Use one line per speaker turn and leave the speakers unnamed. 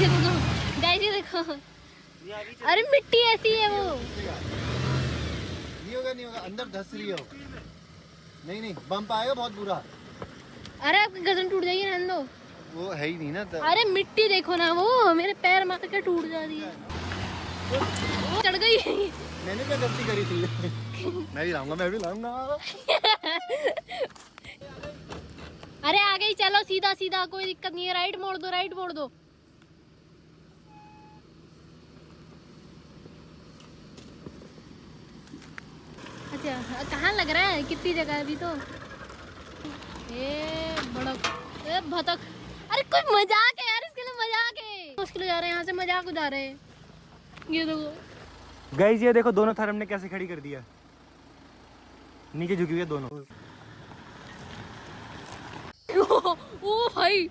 ये देखो गाइस ये देखो। अरे मिट्टी ऐसी है वो।
नहीं होगा नहीं होगा अंदर धस रही हो। नहीं नहीं बम्प आएगा बहुत बुरा।
अरे आपकी गर्दन टूट जाएगी रहने दो
वो है ही नहीं ना तो-
अरे मिट्टी देखो ना वो मेरे पैर मार के टूट जा रही है। वो चढ़ गई।
मैंने क्या गलती करी थी? मैं भी लाऊँगा मैं भी लाऊँगा।
अरे आगे ही चलो सीधा सीधा कोई दिक्कत नहीं है। राइट मोड़ दो राइट मोड़ दो। अच्छा कहाँ लग रहा है? कितनी जगह है अभी तो? ए बड़क ए भतक अरे कोई मज़ाक है यार इसके लिए मज़ाक है। मुश्किल जा रहे हैं यहाँ से मज़ाक उड़ा रहे हैं। ये देखो।
गाइस ये देखो दोनों थार हमने कैसे खड़ी कर दिया। नीचे झुकी हुई है दोनों।
ओ भाई।